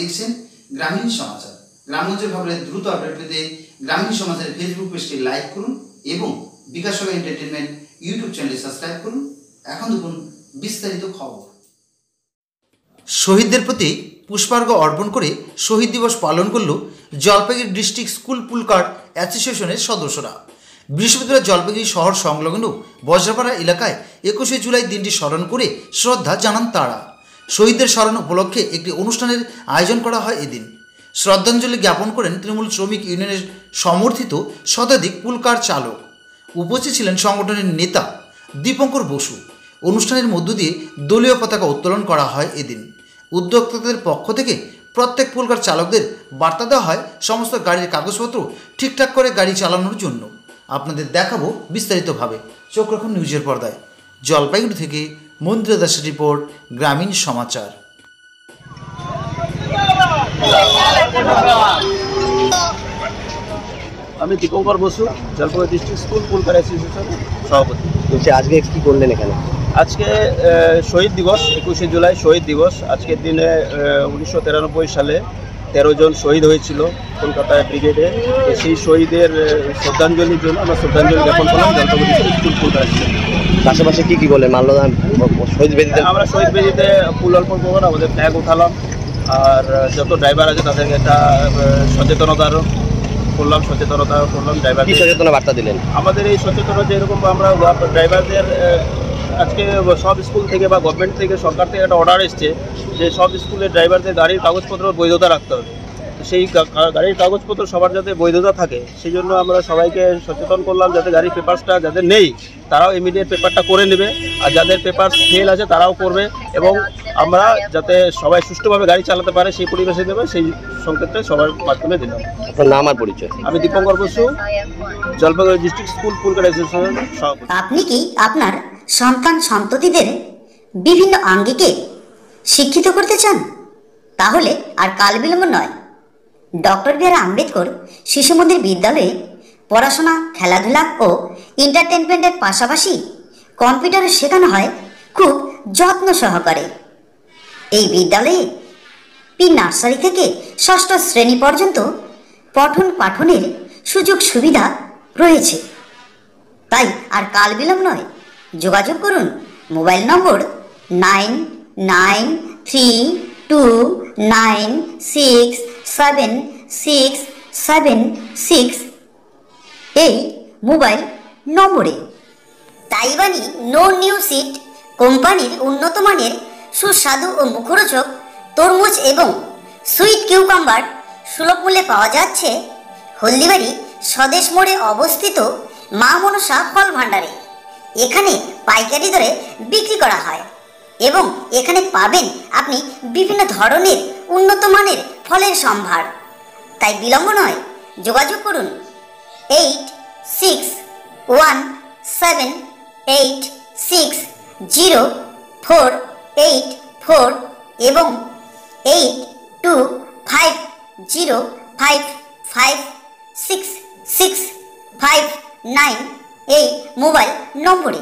দেখছেন গ্রামীণ সমাচার। গ্রামগঞ্জের খবরের দ্রুত আপডেট পেতে গ্রামীণ সমাজের ফেসবুক পেজটি লাইক করুন এবং বিকাশ এন্টারটেনমেন্ট ইউটিউব চ্যানেলটি সাবস্ক্রাইব করুন। এখন দেখুন বিস্তারিত খবর। শহীদদের প্রতি পুষ্পার্ঘ অর্পণ করে শহীদ দিবস পালন করল জলপাইগুড়ি ডিস্ট্রিক্ট স্কুল পুলকার অ্যাসোসিয়েশনের সদস্যরা। বৃহস্পতিবার জলপাইগুড়ি শহর সংলগ্ন বজ্রপাড়া এলাকায় একুশে জুলাই দিনটি স্মরণ করে শ্রদ্ধা জানান তারা। শহীদদের স্মরণ উপলক্ষে একটি অনুষ্ঠানের আয়োজন করা হয় এদিন। শ্রদ্ধাঞ্জলি জ্ঞাপন করেন তৃণমূল শ্রমিক ইউনিয়নের সমর্থিত শতাধিক পুলকার চালক। উপস্থিত ছিলেন সংগঠনের নেতা দীপঙ্কর বসু। অনুষ্ঠানের মধ্য দিয়ে দলীয় পতাকা উত্তোলন করা হয় এদিন। উদ্যোক্তাদের পক্ষ থেকে প্রত্যেক পুলকার চালকদের বার্তা দেওয়া হয় সমস্ত গাড়ির কাগজপত্র ঠিকঠাক করে গাড়ি চালানোর জন্য। আপনাদের দেখাবো বিস্তারিতভাবে। চোখ রাখুন নিউজের পর্দায়। জলপাইগুড়ি থেকে মন্ত্রী দাসের রিপোর্ট গ্রামীণ সমাচার। আমি Dipankar Basu Jalpaiguri district school pool car association সভাপতি। বলছি আজকে কি করলেন এখানে? আজকে শহীদ দিবস একুশে জুলাই শহীদ দিবস। আজকের দিনে উনিশশো তিরানব্বই সালে তেরো জন শহীদ হয়েছিল কলকাতায় ব্রিগেডে। সেই শহীদের শ্রদ্ধাঞ্জলির জন্য আমরা শ্রদ্ধাঞ্জলি জ্ঞাপন করলাম জলপাইগুড়ি ডিস্ট্রিক্ট স্কুল পুলকার পাশাপাশি কি কি করলেন মাল্যদান শহীদ বেদিতে? আমরা শহীদ বেদিতে ফুল অর্পণ করব আমাদের ফ্ল্যাগ উঠালাম। আর যত ড্রাইভার আছে তাদেরকে একটা আহ, সচেতনতার করলাম সচেতনতা করলাম কি ড্রাইভার সচেতনা বার্তা দিলেন? আমাদের এই সচেতনতা যেরকম আমরা ড্রাইভারদের আজকে সব স্কুল থেকে বা গভর্নমেন্ট থেকে সরকার থেকে একটা অর্ডার এসছে যে সব স্কুলের ড্রাইভারদের গাড়ির কাগজপত্র বৈধতা রাখতে হবে। সেই গাড়ির কাগজপত্র সবার যাতে বৈধতা থাকে সেই জন্য আমরা সবাইকে সচেতন করলাম যাতে গাড়ির পেপারসটা যাদের নেই তারাও ইমিডিয়েট পেপারটা করে নেবে আর যাদের পেপার ফেল আছে তারাও করবে এবং আমরা যাতে সবাই সুষ্ঠুভাবে গাড়ি চালাতে পারে সেই পরিবেশে দেবে সেই সংকেতটা সবার মাধ্যমে দিলাম। আপনার নাম আর পরিচয়? আমি Dipankar Basu Jalpaiguri district school pool car অ্যাসোসিয়েশনের সভাপতি। আপনি কি আপনার সন্তান সন্ততিদের বিভিন্ন আঙ্গিকে শিক্ষিত করতে চান? তাহলে আর কাল বিলম্ব নয়। ডক্টর বি আর আম্বেদকর শিশু মন্দির বিদ্যালয়ে পড়াশোনা, খেলাধুলা ও এন্টারটেনমেন্টের পাশাপাশি কম্পিউটারও শেখানো হয় খুব যত্ন সহকারে। এই বিদ্যালয়ে পি নার্সারি থেকে ষষ্ঠ শ্রেণি পর্যন্ত পঠন পাঠনের সুযোগ সুবিধা রয়েছে। তাই আর কাল বিলম্ব নয়, যোগাযোগ করুন mobile number nine nine three two nine six seven six seven six এই মোবাইল নম্বরে। তাইবানি নো নিউ সিট কোম্পানির উন্নত মানের সুস্বাদু ও মুখরোচক তরমুজ এবং সুইট কিউকাম্বার সুলভ মূল্যে পাওয়া যাচ্ছে হলদিবাড়ি স্বদেশ মোড়ে অবস্থিত মা মনসা ফল ভাণ্ডারে। এখানে পাইকারি দরে বিক্রি করা হয় এবং এখানে পাবেন আপনি বিভিন্ন ধরনের উন্নত মানের ফলের সম্ভার। তাই বিলম্ব নয়, যোগাযোগ করুন। Eight six one seven eight six zero four eight four এবং eight two five zero five five six six five nine এই মোবাইল নম্বরে।